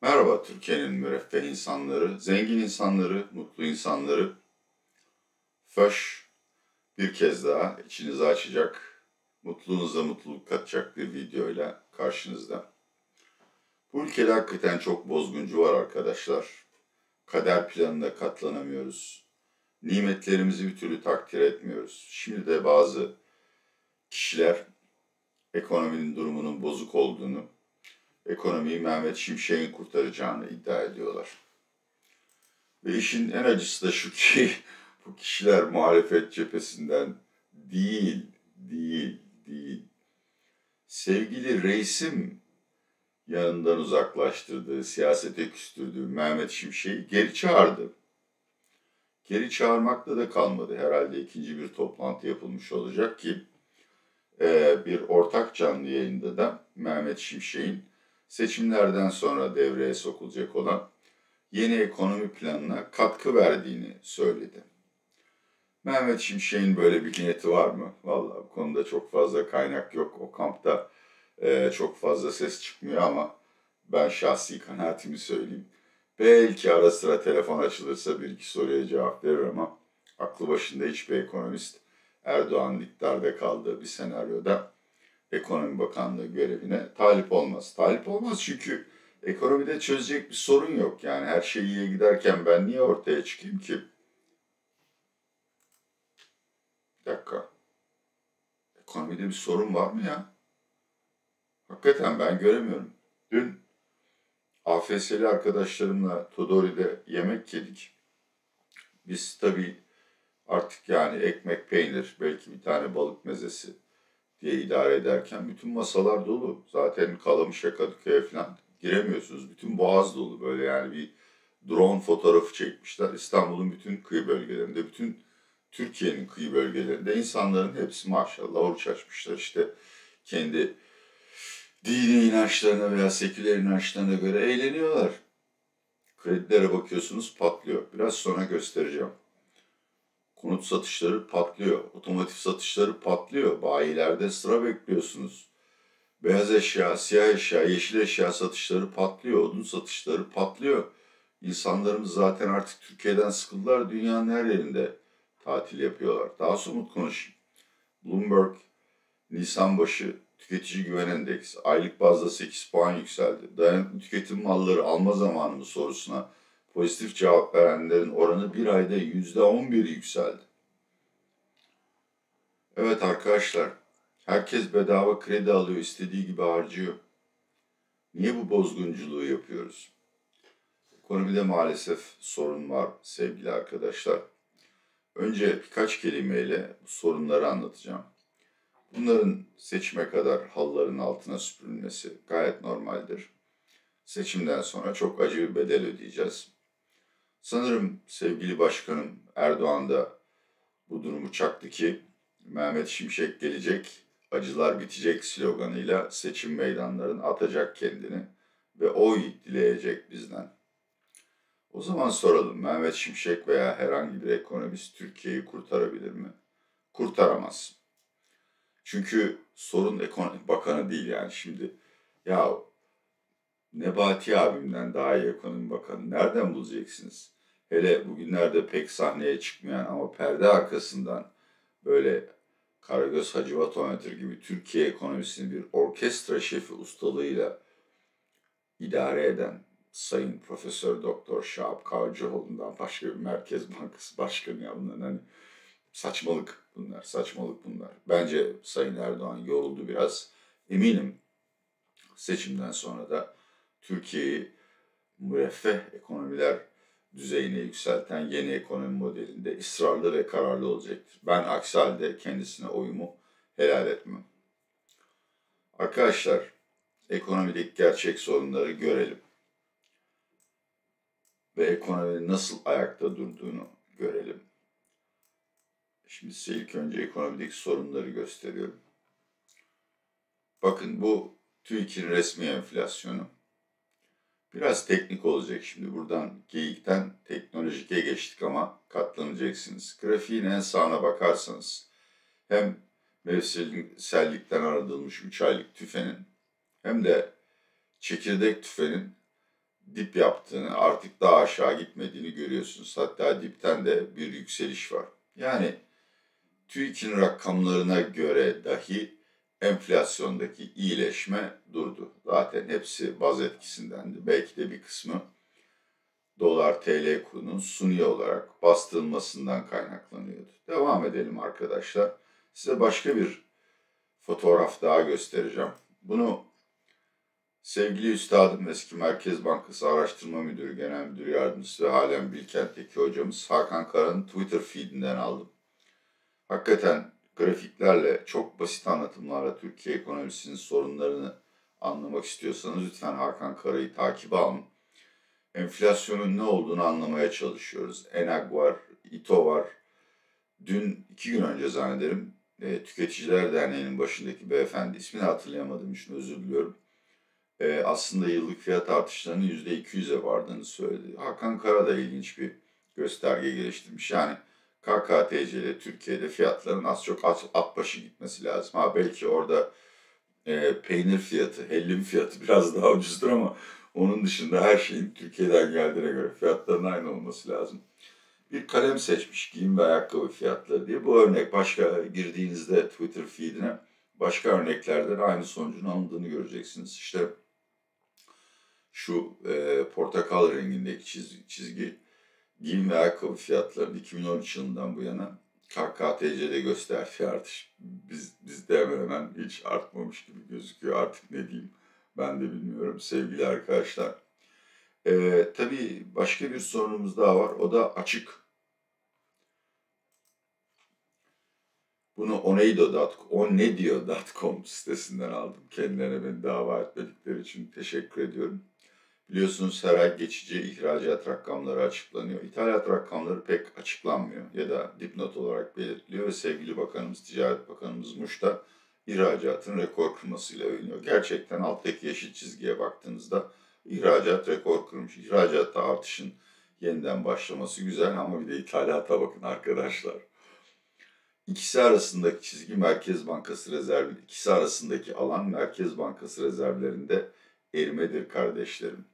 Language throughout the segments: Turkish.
Merhaba Türkiye'nin müreffeh insanları, zengin insanları, mutlu insanları. Föş bir kez daha içinizi açacak, mutluluğunuza mutluluk katacak bir videoyla karşınızda. Bu ülkede hakikaten çok bozguncu var arkadaşlar. Kader planına katlanamıyoruz. Nimetlerimizi bir türlü takdir etmiyoruz. Şimdi de bazı kişiler ekonominin durumunun bozuk olduğunu, ekonomiyi Mehmet Şimşek'in kurtaracağını iddia ediyorlar. Ve işin en acısı da şu ki bu kişiler muhalefet cephesinden değil, değil, değil. Sevgili reisim yanından uzaklaştırdığı, siyasete küstürdüğü Mehmet Şimşek'i geri çağırdı. Geri çağırmakla da kalmadı. Herhalde ikinci bir toplantı yapılmış olacak ki bir ortak canlı yayında da Mehmet Şimşek'in seçimlerden sonra devreye sokulacak olan yeni ekonomi planına katkı verdiğini söyledi. Mehmet Şimşek'in böyle bir niyeti var mı? Vallahi bu konuda çok fazla kaynak yok. O kampta e, çok fazla ses çıkmıyor ama ben şahsi kanaatimi söyleyeyim. Belki ara sıra telefon açılırsa bir iki soruya cevap verir ama aklı başında hiçbir ekonomist Erdoğan'ın iktidarda kaldığı bir senaryoda Ekonomi Bakanlığı görevine talip olmaz. Talip olmaz çünkü ekonomide çözecek bir sorun yok. Yani her şey iyiye giderken ben niye ortaya çıkayım ki? Bir dakika. Ekonomide bir sorun var mı ya? Hakikaten ben göremiyorum. Dün AFS'li arkadaşlarımla Todori'de yemek yedik. Biz tabii artık yani ekmek, peynir, belki bir tane balık mezesi diye idare ederken bütün masalar dolu. Zaten Kalamış'a, Kadıköy'e falan giremiyorsunuz. Bütün boğaz dolu böyle yani bir drone fotoğrafı çekmişler. İstanbul'un bütün kıyı bölgelerinde, bütün Türkiye'nin kıyı bölgelerinde insanların hepsi maşallah oruç açmışlar. İşte kendi dini inançlarına veya seküler inançlarına göre eğleniyorlar. Kredilere bakıyorsunuz patlıyor. Biraz sonra göstereceğim. Konut satışları patlıyor. Otomotiv satışları patlıyor. Bayilerde sıra bekliyorsunuz. Beyaz eşya, siyah eşya, yeşil eşya satışları patlıyor. Odun satışları patlıyor. İnsanlarımız zaten artık Türkiye'den sıkıldılar. Dünyanın her yerinde tatil yapıyorlar. Daha somut konuşayım. Bloomberg Nisan başı tüketici güven endeksi aylık bazda 8 puan yükseldi. Dayanıklı tüketim malları alma zamanı mı sorusuna pozitif cevap verenlerin oranı bir ayda yüzde on bir yükseldi. Evet arkadaşlar, herkes bedava kredi alıyor, istediği gibi harcıyor. Niye bu bozgunculuğu yapıyoruz? Ekonomide maalesef sorun var sevgili arkadaşlar. Önce birkaç kelimeyle bu sorunları anlatacağım. Bunların seçime kadar halların altına süpürülmesi gayet normaldir. Seçimden sonra çok acı bir bedel ödeyeceğiz. Sanırım sevgili başkanım Erdoğan da bu durumu çaktı ki Mehmet Şimşek gelecek, acılar bitecek sloganıyla seçim meydanlarına atacak kendini ve oy dileyecek bizden. O zaman soralım Mehmet Şimşek veya herhangi bir ekonomist Türkiye'yi kurtarabilir mi? Kurtaramaz. Çünkü sorun ekonomi bakanı değil yani şimdi. Ya Nebati abimden daha iyi ekonomi bakanı nereden bulacaksınız? Hele bugünlerde pek sahneye çıkmayan ama perde arkasından böyle Karagöz Hacivat oynatır gibi Türkiye ekonomisini bir orkestra şefi ustalığıyla idare eden Sayın Profesör Doktor Şahap Kavcıoğlu'ndan başka bir Merkez Bankası Başkanı ya bunların hani saçmalık bunlar, saçmalık bunlar. Bence Sayın Erdoğan yoruldu biraz. Eminim seçimden sonra da Türkiye'yi müreffeh ekonomiler düzeyine yükselten yeni ekonomi modelinde ısrarlı ve kararlı olacaktır. Ben aksi halde kendisine oyumu helal etmem. Arkadaşlar, ekonomideki gerçek sorunları görelim. Ve ekonominin nasıl ayakta durduğunu görelim. Şimdi size ilk önce ekonomideki sorunları gösteriyorum. Bakın bu TÜİK'in resmi enflasyonu. Biraz teknik olacak şimdi. Buradan geyikten teknolojike geçtik ama katlanacaksınız. Grafiğin en sağına bakarsanız hem mevsimsellikten aradılmış 3 aylık tüfenin hem de çekirdek tüfenin dip yaptığını, artık daha aşağı gitmediğini görüyorsunuz. Hatta dipten de bir yükseliş var. Yani TÜİK'in rakamlarına göre dahi enflasyondaki iyileşme durdu. Zaten hepsi baz etkisindendi. Belki de bir kısmı dolar TL kurunun suni olarak bastırılmasından kaynaklanıyordu. Devam edelim arkadaşlar. Size başka bir fotoğraf daha göstereceğim. Bunu sevgili üstadım eski Merkez Bankası Araştırma Müdürü, Genel Müdür Yardımcısı ve halen Bilkent'teki hocamız Hakan Kara'nın Twitter feedinden aldım. Hakikaten grafiklerle, çok basit anlatımlarla Türkiye ekonomisinin sorunlarını anlamak istiyorsanız lütfen Hakan Kara'yı takip alın. Enflasyonun ne olduğunu anlamaya çalışıyoruz. ENAG var, İTO var. Dün, iki gün önce zannederim, e, Tüketiciler Derneği'nin başındaki beyefendi, ismini hatırlayamadığım için özür diliyorum. E, aslında yıllık fiyat artışlarının %200'e vardığını söyledi. Hakan Kara da ilginç bir gösterge geliştirmiş. Yani KKTC Türkiye'de fiyatların az çok at başı gitmesi lazım. Ha belki orada e, peynir fiyatı, hellim fiyatı biraz daha ucuzdur ama onun dışında her şeyin Türkiye'den geldiğine göre fiyatların aynı olması lazım. Bir kalem seçmiş giyim ve ayakkabı fiyatları diye. Bu örnek başka girdiğinizde Twitter feedine başka örneklerden aynı sonucun alındığını göreceksiniz. İşte şu e, portakal rengindeki çizgi, çizgi giyim ve ayakkabı fiyatlarının 2013 yılından bu yana KKTC'de gösterdiği artış. Biz, bizde hemen hemen hiç artmamış gibi gözüküyor. Artık ne diyeyim ben de bilmiyorum sevgili arkadaşlar. Ee, tabii başka bir sorunumuz daha var. O da açık. Bunu onediyor.com sitesinden aldım. Kendilerine beni dava etmedikleri için teşekkür ediyorum. Biliyorsunuz her ay geçici ihracat rakamları açıklanıyor. İthalat rakamları pek açıklanmıyor ya da dipnot olarak belirtiliyor ve sevgili bakanımız, Ticaret Bakanımız Muş da ihracatın rekor kırmasıyla övünüyor. Gerçekten alttaki yeşil çizgiye baktığınızda ihracat rekor kırmış. İhracatta artışın yeniden başlaması güzel ama bir de ithalata bakın arkadaşlar. İkisi arasındaki çizgi Merkez Bankası rezervi, ikisi arasındaki alan Merkez Bankası rezervlerinde erimedir kardeşlerim.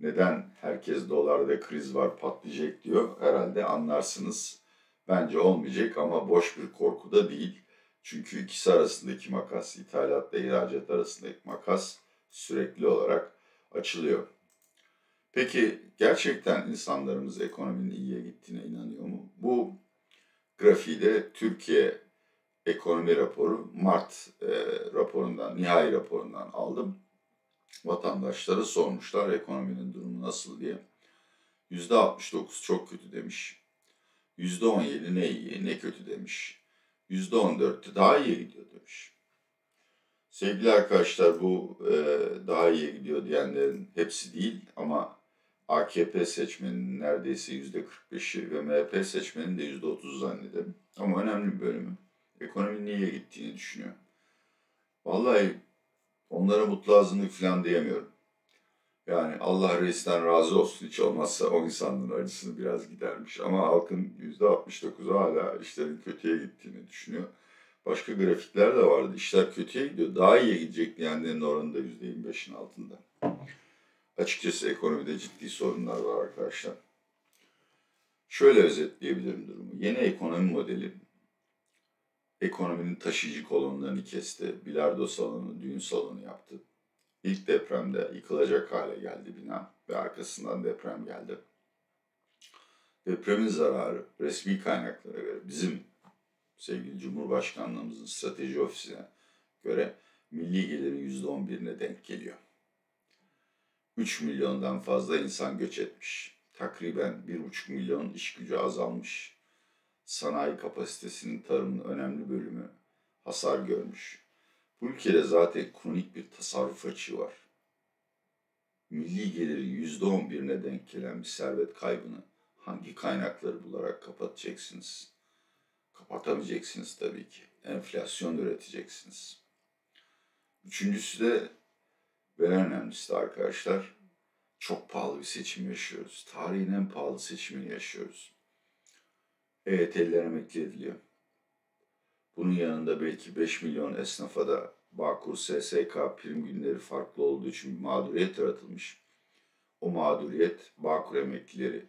Neden herkes dolarda kriz var patlayacak diyor. Herhalde anlarsınız. Bence olmayacak ama boş bir korku da değil. Çünkü ikisi arasındaki makas, ithalatla ihracat arasındaki makas sürekli olarak açılıyor. Peki gerçekten insanlarımız ekonominin iyiye gittiğine inanıyor mu? Bu grafiği de Türkiye ekonomi raporu Mart e, raporundan, nihai raporundan aldım vatandaşlara sormuşlar ekonominin durumu nasıl diye. %69 çok kötü demiş. %17 ne iyi ne kötü demiş. %14 daha iyi gidiyor demiş. Sevgili arkadaşlar bu e, daha iyi gidiyor diyenlerin hepsi değil ama AKP seçmeninin neredeyse %45'i ve MHP seçmeninin de %30 zannederim. Ama önemli bir bölümü ekonominin iyiye gittiğini düşünüyor. Vallahi Onlara mutlu azınlık falan diyemiyorum. Yani Allah reisten razı olsun hiç olmazsa o insanların acısını biraz gidermiş. Ama halkın %69'u hala işlerin kötüye gittiğini düşünüyor. Başka grafikler de vardı. İşler kötüye gidiyor. Daha iyiye gidecek diyenlerin oranı da %25'in altında. Açıkçası ekonomide ciddi sorunlar var arkadaşlar. Şöyle özetleyebilirim durumu. Yeni ekonomi modeli ekonominin taşıyıcı kolonlarını kesti. Bilardo salonu, düğün salonu yaptı. İlk depremde yıkılacak hale geldi bina ve arkasından deprem geldi. Depremin zararı resmi kaynaklara göre bizim sevgili Cumhurbaşkanlığımızın strateji ofisine göre milli gelirin %11'ine denk geliyor. 3 milyondan fazla insan göç etmiş. Takriben 1,5 milyon iş gücü azalmış sanayi kapasitesinin tarımın önemli bölümü hasar görmüş. Bu ülkede zaten kronik bir tasarruf açığı var. Milli geliri yüzde on birine denk gelen bir servet kaybını hangi kaynakları bularak kapatacaksınız? Kapatamayacaksınız tabii ki. Enflasyon üreteceksiniz. Üçüncüsü de ve en önemlisi de arkadaşlar çok pahalı bir seçim yaşıyoruz. Tarihin en pahalı seçimini yaşıyoruz. Evet eller emekli ediliyor. Bunun yanında belki 5 milyon esnafa da Bağkur SSK prim günleri farklı olduğu için bir mağduriyet yaratılmış. o mağduriyet Bağkur emeklileri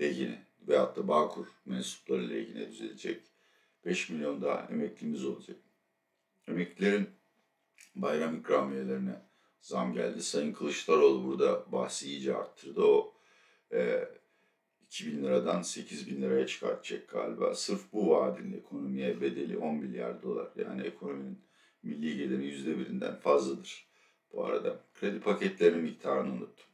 lehine veyahut da Bağkur mensupları lehine düzelecek. 5 milyon daha emeklimiz olacak. Emeklilerin bayram ikramiyelerine zam geldi. Sayın Kılıçdaroğlu burada bahsi iyice arttırdı. O e, 2000 liradan 8 bin liraya çıkartacak galiba. Sırf bu vaadin ekonomiye bedeli 10 milyar dolar. Yani ekonominin milli geliri yüzde birinden fazladır. Bu arada kredi paketlerinin miktarını unuttum.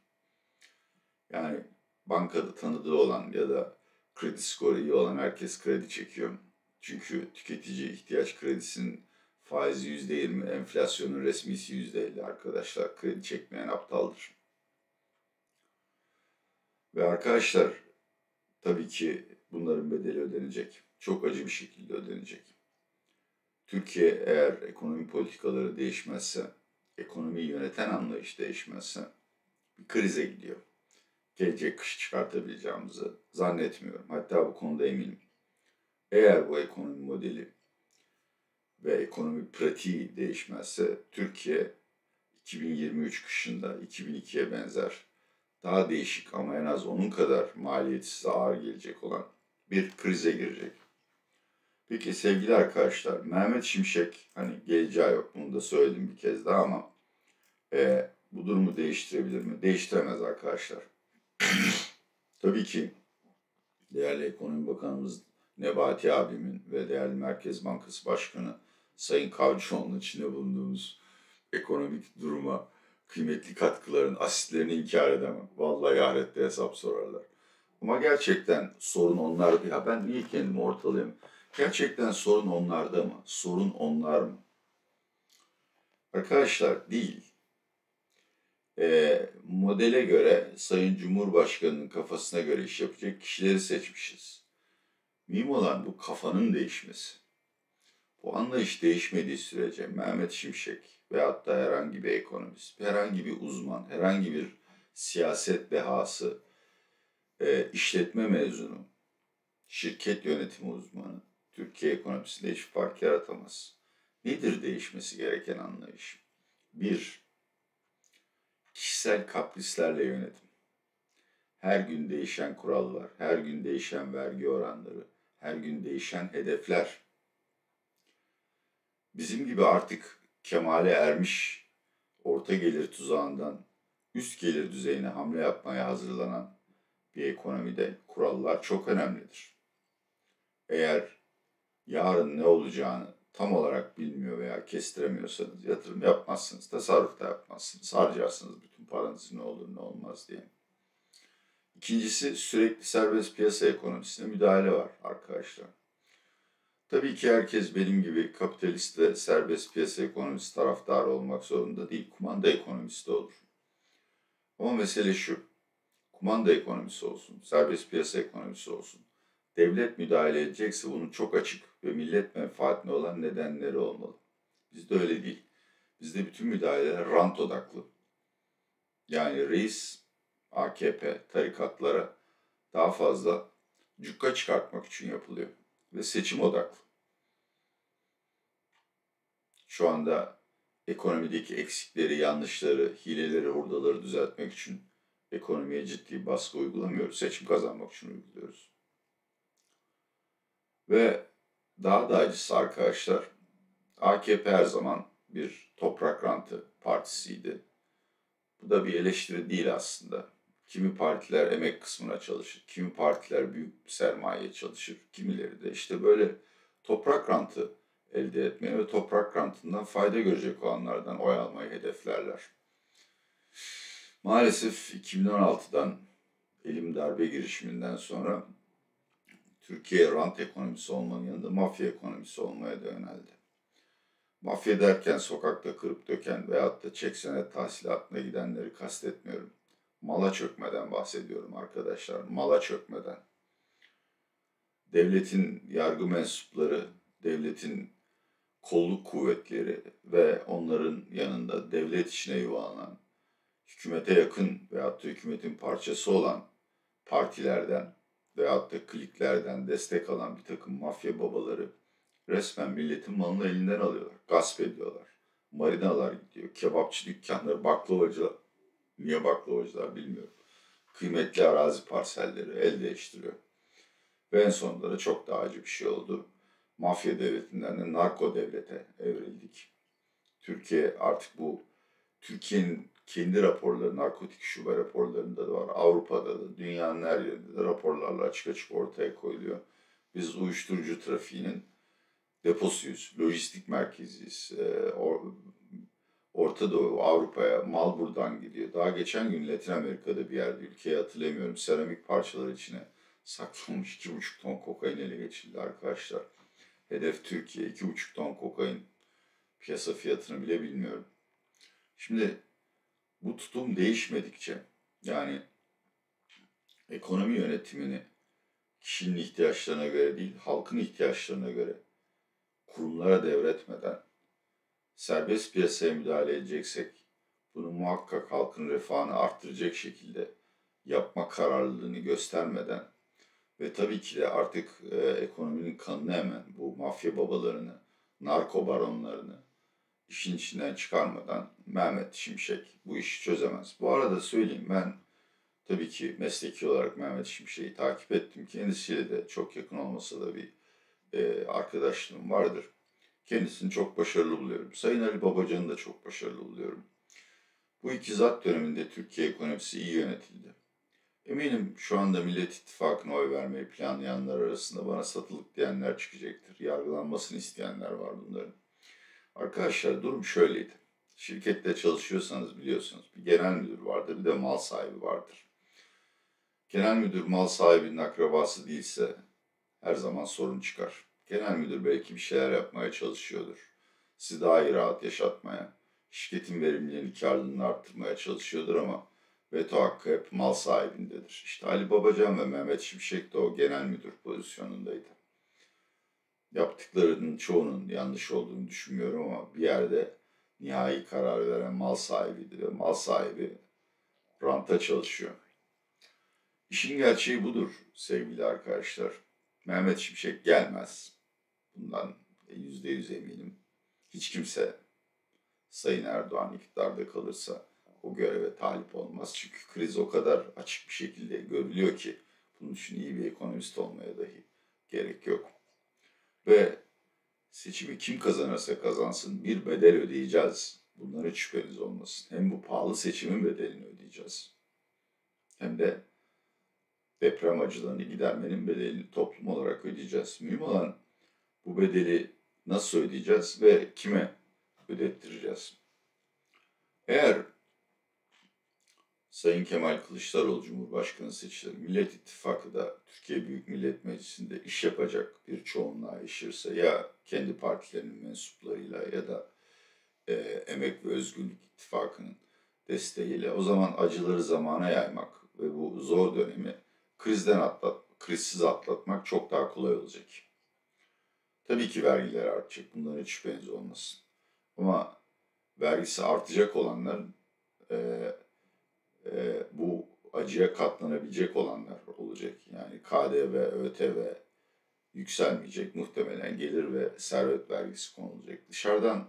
Yani bankada tanıdığı olan ya da kredi skoru iyi olan herkes kredi çekiyor. Çünkü tüketici ihtiyaç kredisinin faizi yüzde yirmi, enflasyonun resmisi yüzde elli arkadaşlar. Kredi çekmeyen aptaldır. Ve arkadaşlar tabii ki bunların bedeli ödenecek. Çok acı bir şekilde ödenecek. Türkiye eğer ekonomi politikaları değişmezse, ekonomiyi yöneten anlayış değişmezse bir krize gidiyor. Gelecek kış çıkartabileceğimizi zannetmiyorum. Hatta bu konuda eminim. Eğer bu ekonomi modeli ve ekonomi pratiği değişmezse Türkiye 2023 kışında 2002'ye benzer daha değişik ama en az onun kadar maliyeti ağır gelecek olan bir krize girecek. Peki sevgili arkadaşlar, Mehmet Şimşek hani geleceği yok bunu da söyledim bir kez daha ama e, bu durumu değiştirebilir mi? Değiştiremez arkadaşlar. Tabii ki değerli ekonomi bakanımız Nebati abimin ve değerli Merkez Bankası Başkanı Sayın Kavcıoğlu'nun içinde bulunduğumuz ekonomik duruma kıymetli katkıların asitlerini inkar edemem. Vallahi ahirette hesap sorarlar. Ama gerçekten sorun onlarda. Ya ben niye kendimi ortalayayım? Gerçekten sorun onlarda mı? Sorun onlar mı? Arkadaşlar değil. E, modele göre Sayın Cumhurbaşkanı'nın kafasına göre iş yapacak kişileri seçmişiz. Mühim olan bu kafanın değişmesi. Bu anlayış değişmediği sürece Mehmet Şimşek veyahut da herhangi bir ekonomist, herhangi bir uzman, herhangi bir siyaset dehası, e, işletme mezunu, şirket yönetimi uzmanı, Türkiye ekonomisinde hiç fark yaratamaz. Nedir değişmesi gereken anlayış? Bir, kişisel kaprislerle yönetim. Her gün değişen kurallar, her gün değişen vergi oranları, her gün değişen hedefler. Bizim gibi artık kemale ermiş orta gelir tuzağından üst gelir düzeyine hamle yapmaya hazırlanan bir ekonomide kurallar çok önemlidir. Eğer yarın ne olacağını tam olarak bilmiyor veya kestiremiyorsanız yatırım yapmazsınız, tasarruf da yapmazsınız, harcarsınız bütün paranızı ne olur ne olmaz diye. İkincisi sürekli serbest piyasa ekonomisine müdahale var arkadaşlar. Tabii ki herkes benim gibi kapitalist ve serbest piyasa ekonomisi taraftarı olmak zorunda değil. Kumanda ekonomisi de olur. Ama mesele şu. Kumanda ekonomisi olsun, serbest piyasa ekonomisi olsun. Devlet müdahale edecekse bunun çok açık ve millet menfaatine olan nedenleri olmalı. Bizde öyle değil. Bizde bütün müdahaleler rant odaklı. Yani reis AKP tarikatlara daha fazla cukka çıkartmak için yapılıyor ve seçim odaklı. Şu anda ekonomideki eksikleri, yanlışları, hileleri, hurdaları düzeltmek için ekonomiye ciddi baskı uygulamıyoruz. Seçim kazanmak için uyguluyoruz. Ve daha da acısı arkadaşlar, AKP her zaman bir toprak rantı partisiydi. Bu da bir eleştiri değil aslında. Kimi partiler emek kısmına çalışır, kimi partiler büyük sermaye çalışır, kimileri de işte böyle toprak rantı elde etmeye ve toprak rantından fayda görecek olanlardan oy almayı hedeflerler. Maalesef 2016'dan elim darbe girişiminden sonra Türkiye rant ekonomisi olmanın yanında mafya ekonomisi olmaya da yöneldi. Mafya derken sokakta kırıp döken veyahut da çek senet tahsilatına gidenleri kastetmiyorum. Mala çökmeden bahsediyorum arkadaşlar. Mala çökmeden. Devletin yargı mensupları, devletin kolluk kuvvetleri ve onların yanında devlet içine yuvalanan, hükümete yakın veyahut da hükümetin parçası olan partilerden veyahut da kliklerden destek alan bir takım mafya babaları resmen milletin malını elinden alıyorlar. Gasp ediyorlar. Marinalar gidiyor. Kebapçı dükkanları, baklavacılar. Niye baklavacılar bilmiyorum. kıymetli arazi parselleri el değiştiriyor. Ve en sonunda da çok daha acı bir şey oldu. Mafya devletinden de narko devlete evrildik. Türkiye artık bu Türkiye'nin kendi raporları, narkotik şube raporlarında da var. Avrupa'da da, dünyanın her yerinde de raporlarla açık açık ortaya koyuluyor. Biz uyuşturucu trafiğinin deposuyuz, lojistik merkeziyiz. Ee, Orta Doğu, Avrupa'ya mal buradan gidiyor. Daha geçen gün Latin Amerika'da bir yerde, ülkeyi hatırlamıyorum, seramik parçalar içine saklanmış 2,5 ton kokain ele geçirildi arkadaşlar. Hedef Türkiye, 2,5 ton kokain piyasa fiyatını bile bilmiyorum. Şimdi bu tutum değişmedikçe, yani ekonomi yönetimini kişinin ihtiyaçlarına göre değil, halkın ihtiyaçlarına göre kurumlara devretmeden serbest piyasaya müdahale edeceksek bunu muhakkak halkın refahını arttıracak şekilde yapma kararlılığını göstermeden ve tabii ki de artık e, ekonominin kanını hemen bu mafya babalarını, narko baronlarını işin içinden çıkarmadan Mehmet Şimşek bu işi çözemez. Bu arada söyleyeyim ben tabii ki mesleki olarak Mehmet Şimşek'i takip ettim. Kendisiyle de çok yakın olmasa da bir e, arkadaşlığım vardır. Kendisini çok başarılı buluyorum. Sayın Ali Babacan'ı da çok başarılı buluyorum. Bu iki zat döneminde Türkiye ekonomisi iyi yönetildi. Eminim şu anda Millet İttifakı'na oy vermeyi planlayanlar arasında bana satılık diyenler çıkacaktır. Yargılanmasını isteyenler var bunların. Arkadaşlar durum şöyleydi. Şirkette çalışıyorsanız biliyorsunuz bir genel müdür vardır bir de mal sahibi vardır. Genel müdür mal sahibinin akrabası değilse her zaman sorun çıkar. Genel müdür belki bir şeyler yapmaya çalışıyordur. Sizi daha iyi rahat yaşatmaya, şirketin verimliliğini, karlılığını arttırmaya çalışıyordur ama veto hakkı hep mal sahibindedir. İşte Ali Babacan ve Mehmet Şimşek de o genel müdür pozisyonundaydı. Yaptıklarının çoğunun yanlış olduğunu düşünmüyorum ama bir yerde nihai karar veren mal sahibiydi ve mal sahibi ranta çalışıyor. İşin gerçeği budur sevgili arkadaşlar. Mehmet Şimşek gelmez. Bundan yüzde yüz eminim. Hiç kimse Sayın Erdoğan iktidarda kalırsa o göreve talip olmaz. Çünkü kriz o kadar açık bir şekilde görülüyor ki bunun için iyi bir ekonomist olmaya dahi gerek yok. Ve seçimi kim kazanırsa kazansın bir bedel ödeyeceğiz. Bunlara hiç şüpheniz olmasın. Hem bu pahalı seçimin bedelini ödeyeceğiz. Hem de deprem acılarını gidermenin bedelini toplum olarak ödeyeceğiz. Mühim olan bu bedeli nasıl ödeyeceğiz ve kime ödettireceğiz? Eğer Sayın Kemal Kılıçdaroğlu Cumhurbaşkanı seçilir, Millet İttifakı da Türkiye Büyük Millet Meclisi'nde iş yapacak bir çoğunluğa erişirse ya kendi partilerinin mensuplarıyla ya da e, Emek ve Özgürlük İttifakı'nın desteğiyle o zaman acıları zamana yaymak ve bu zor dönemi krizden atlat, krizsiz atlatmak çok daha kolay olacak. Tabii ki vergiler artacak. Bundan hiç şüpheniz olmasın. Ama vergisi artacak olanlar e, e, bu acıya katlanabilecek olanlar olacak. Yani KDV, ÖTV yükselmeyecek. Muhtemelen gelir ve servet vergisi konulacak. Dışarıdan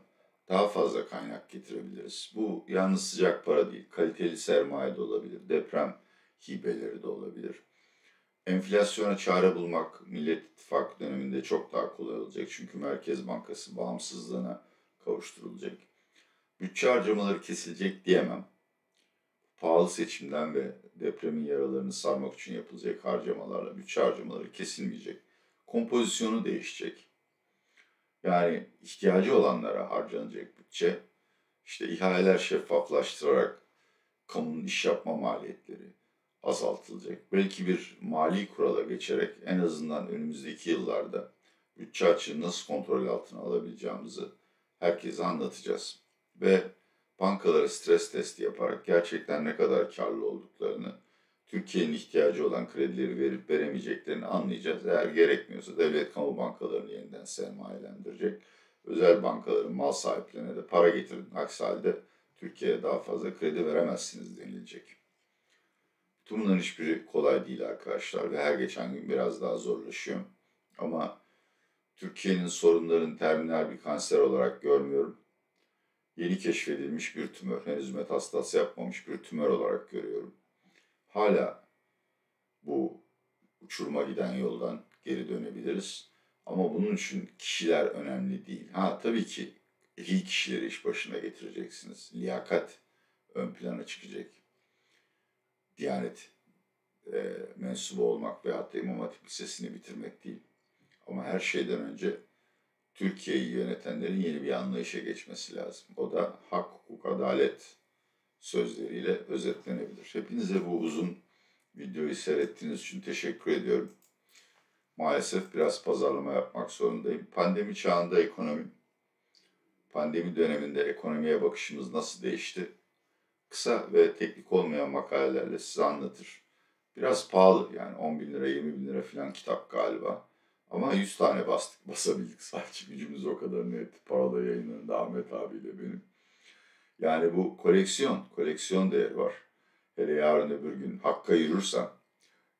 daha fazla kaynak getirebiliriz. Bu yalnız sıcak para değil. Kaliteli sermaye de olabilir. Deprem hibeleri de olabilir. Enflasyona çare bulmak Millet İttifakı döneminde çok daha kolay olacak. Çünkü Merkez Bankası bağımsızlığına kavuşturulacak. Bütçe harcamaları kesilecek diyemem. Pahalı seçimden ve depremin yaralarını sarmak için yapılacak harcamalarla bütçe harcamaları kesilmeyecek. Kompozisyonu değişecek. Yani ihtiyacı olanlara harcanacak bütçe. İşte ihaleler şeffaflaştırarak kamunun iş yapma maliyetleri, azaltılacak. Belki bir mali kurala geçerek en azından önümüzdeki yıllarda bütçe açığını nasıl kontrol altına alabileceğimizi herkese anlatacağız. Ve bankalara stres testi yaparak gerçekten ne kadar karlı olduklarını, Türkiye'nin ihtiyacı olan kredileri verip veremeyeceklerini anlayacağız. Eğer gerekmiyorsa devlet kamu bankalarını yeniden sermayelendirecek. Özel bankaların mal sahiplerine de para getirin. Aksi halde Türkiye'ye daha fazla kredi veremezsiniz denilecek. Bunların hiçbiri kolay değil arkadaşlar ve her geçen gün biraz daha zorlaşıyor. Ama Türkiye'nin sorunlarını terminal bir kanser olarak görmüyorum. Yeni keşfedilmiş bir tümör, henüz metastaz yapmamış bir tümör olarak görüyorum. hala bu uçuruma giden yoldan geri dönebiliriz. Ama bunun için kişiler önemli değil. Ha tabii ki iyi kişileri iş başına getireceksiniz. Liyakat ön plana çıkacak. Diyanet e, mensubu olmak veyahut da İmam Hatip Lisesi'ni bitirmek değil. Ama her şeyden önce Türkiye'yi yönetenlerin yeni bir anlayışa geçmesi lazım. O da hak, hukuk, adalet sözleriyle özetlenebilir. Hepinize bu uzun videoyu seyrettiğiniz için teşekkür ediyorum. Maalesef biraz pazarlama yapmak zorundayım. Pandemi çağında ekonomi, pandemi döneminde ekonomiye bakışımız nasıl değişti? Kısa ve teknik olmayan makalelerle size anlatır. Biraz pahalı yani 10 bin lira 20 bin lira falan kitap galiba. Ama 100 tane bastık basabildik sadece gücümüz o kadar net. Paralı yayınlarında Ahmet abiyle benim. Yani bu koleksiyon, koleksiyon değeri var. Hele yarın öbür gün hakka yürürsem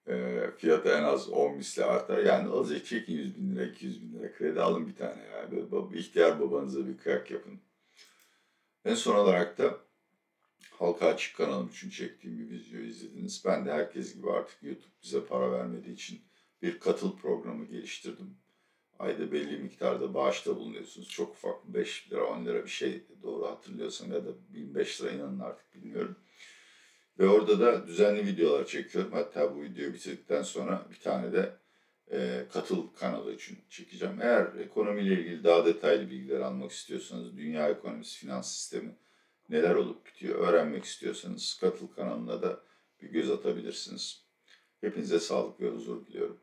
e, fiyatı en az 10 misli artar. Yani çekin 100 bin lira, 200 bin lira kredi alın bir tane. Yani böyle baba, ihtiyar babanıza bir kıyak yapın. En son olarak da Halka Açık kanalım için çektiğim bir video izlediniz. Ben de herkes gibi artık YouTube bize para vermediği için bir katıl programı geliştirdim. Ayda belli miktarda bağışta bulunuyorsunuz. Çok ufak 5 lira 10 lira bir şey doğru hatırlıyorsam ya da 1005 lira inanın artık bilmiyorum. Ve orada da düzenli videolar çekiyorum. Hatta bu videoyu bitirdikten sonra bir tane de e, katıl kanalı için çekeceğim. Eğer ekonomiyle ilgili daha detaylı bilgiler almak istiyorsanız, dünya ekonomisi, finans sistemi neler olup bitiyor öğrenmek istiyorsanız katıl kanalına da bir göz atabilirsiniz. Hepinize sağlık ve huzur diliyorum.